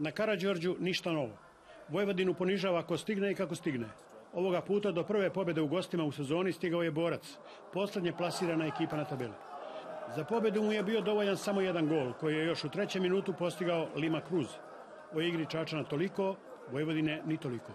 Na Karadžorđu ništa novo. Vojvodinu ponižava ako stigne i kako stigne. Ovoga puta do prve pobjede u gostima u sezoni stigao je borac, posljednje plasirana ekipa na tabeli. Za pobjedu mu je bio dovoljan samo jedan gol, koji je još u trećem minutu postigao Lima Cruz. O igri Čačana toliko, Vojvodine ni toliko.